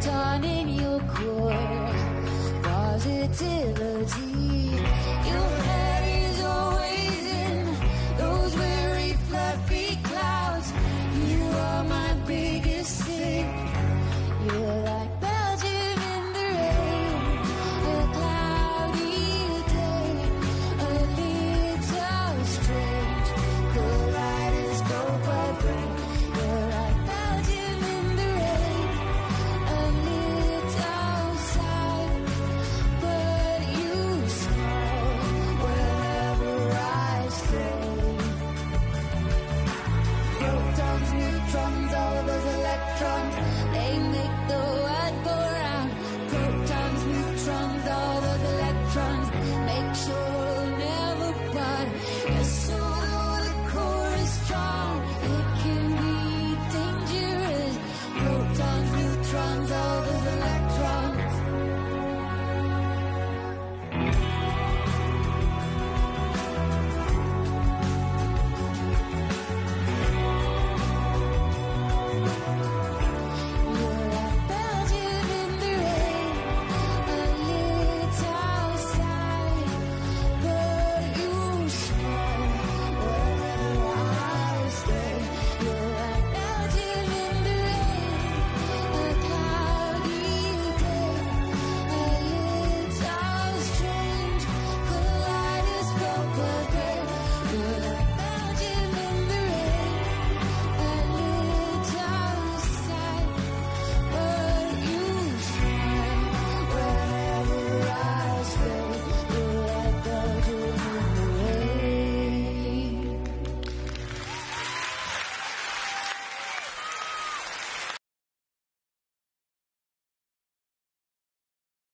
down in your core. Positivity. drunk. They